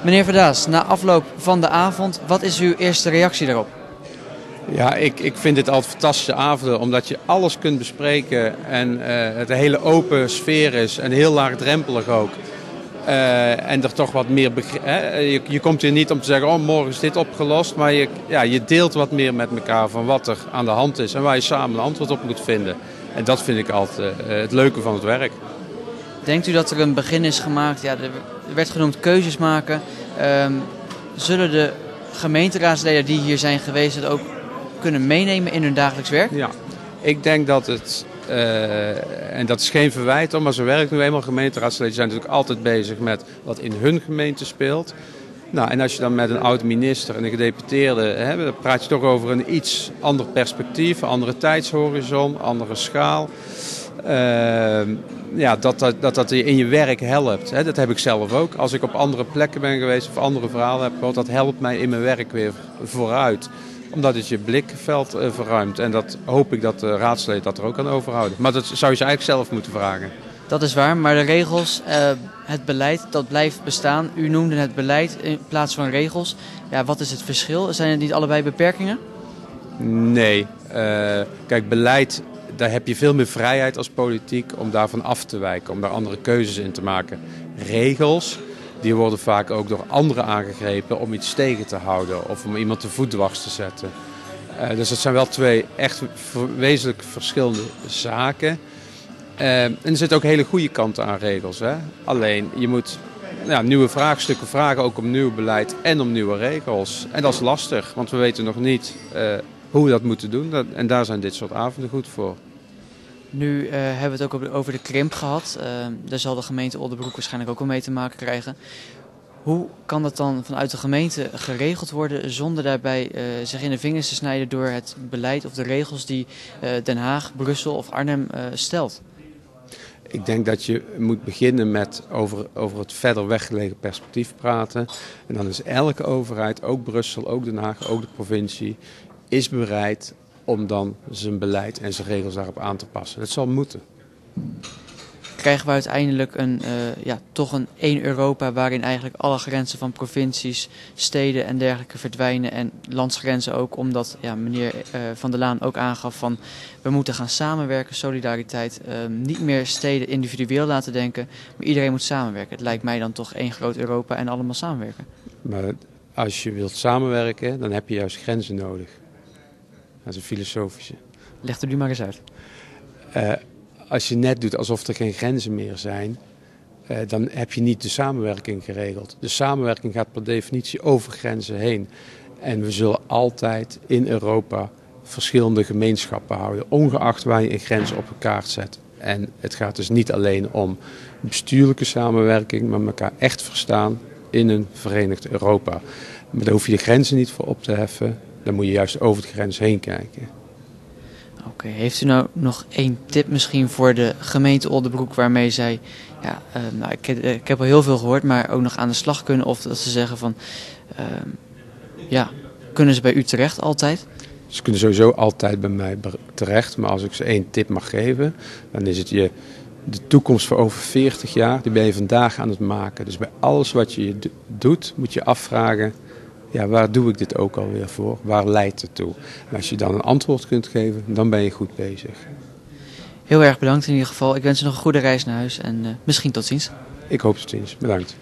Meneer Verdaas, na afloop van de avond, wat is uw eerste reactie daarop? Ja, ik, ik vind dit altijd fantastische avonden, omdat je alles kunt bespreken en uh, het een hele open sfeer is en heel laagdrempelig ook. Uh, en er toch wat meer hè? Je, je, komt hier niet om te zeggen, oh morgen is dit opgelost, maar je, ja, je deelt wat meer met elkaar van wat er aan de hand is en waar je samen een antwoord op moet vinden. En dat vind ik altijd uh, het leuke van het werk. Denkt u dat er een begin is gemaakt? Ja, er werd genoemd keuzes maken. Um, zullen de gemeenteraadsleden die hier zijn geweest het ook kunnen meenemen in hun dagelijks werk? Ja, ik denk dat het, uh, en dat is geen verwijt, maar zo werkt nu eenmaal gemeenteraadsleden zijn natuurlijk altijd bezig met wat in hun gemeente speelt. Nou, en als je dan met een oud-minister en een gedeputeerde hebt, dan praat je toch over een iets ander perspectief, een andere tijdshorizon, andere schaal. Uh, ja, dat, dat, dat dat je in je werk helpt. Hè. Dat heb ik zelf ook. Als ik op andere plekken ben geweest of andere verhalen heb gehoord, dat helpt mij in mijn werk weer vooruit omdat het je blikveld uh, verruimt. En dat hoop ik dat de raadsleden dat er ook kan overhouden. Maar dat zou je ze eigenlijk zelf moeten vragen. Dat is waar, maar de regels, uh, het beleid, dat blijft bestaan. U noemde het beleid in plaats van regels. Ja, wat is het verschil? Zijn het niet allebei beperkingen? Nee. Uh, kijk, beleid, daar heb je veel meer vrijheid als politiek om daarvan af te wijken. Om daar andere keuzes in te maken. Regels, die worden vaak ook door anderen aangegrepen om iets tegen te houden of om iemand de voet dwars te zetten. Uh, dus dat zijn wel twee echt wezenlijk verschillende zaken. Uh, en er zitten ook hele goede kanten aan regels. Hè? Alleen je moet ja, nieuwe vraagstukken vragen, ook om nieuw beleid en om nieuwe regels. En dat is lastig, want we weten nog niet uh, hoe we dat moeten doen. Dat, en daar zijn dit soort avonden goed voor. Nu uh, hebben we het ook over de krimp gehad. Uh, daar zal de gemeente Oldenbroek waarschijnlijk ook wel mee te maken krijgen. Hoe kan dat dan vanuit de gemeente geregeld worden zonder daarbij uh, zich in de vingers te snijden door het beleid of de regels die Den Haag, Brussel of Arnhem stelt? Ik denk dat je moet beginnen met over, over het verder weggelegen perspectief praten. En dan is elke overheid, ook Brussel, ook Den Haag, ook de provincie, is bereid om dan zijn beleid en zijn regels daarop aan te passen. Dat zal moeten. Krijgen we uiteindelijk een, uh, ja, toch een één Europa waarin eigenlijk alle grenzen van provincies, steden en dergelijke verdwijnen en landsgrenzen ook, omdat ja, meneer uh, Van der Laan ook aangaf van we moeten gaan samenwerken, solidariteit, uh, niet meer steden individueel laten denken, maar iedereen moet samenwerken. Het lijkt mij dan toch één groot Europa en allemaal samenwerken. Maar als je wilt samenwerken, dan heb je juist grenzen nodig. Dat is een filosofische. Leg er nu maar eens uit. Als je net doet alsof er geen grenzen meer zijn, uh, dan heb je niet de samenwerking geregeld. De samenwerking gaat per definitie over grenzen heen. En we zullen altijd in Europa verschillende gemeenschappen houden, ongeacht waar je een grens op een kaart zet. En het gaat dus niet alleen om bestuurlijke samenwerking, maar elkaar echt verstaan in een verenigd Europa. Maar daar hoef je de grenzen niet voor op te heffen. Dan moet je juist over de grens heen kijken. Oké, heeft u nou nog één tip misschien voor de gemeente Oldenbroek waarmee zij, ja, uh, nou, ik, ik, heb al heel veel gehoord, maar ook nog aan de slag kunnen? Of dat ze zeggen van, uh, ja, kunnen ze bij u terecht altijd? Ze kunnen sowieso altijd bij mij terecht, maar als ik ze één tip mag geven, dan is het je de toekomst voor over 40 jaar, die ben je vandaag aan het maken. Dus bij alles wat je doet, moet je afvragen, ja, waar doe ik dit ook alweer voor? Waar leidt het toe? En als je dan een antwoord kunt geven, dan ben je goed bezig. Heel erg bedankt in ieder geval. Ik wens je nog een goede reis naar huis en uh, misschien tot ziens. Ik hoop tot ziens. Bedankt.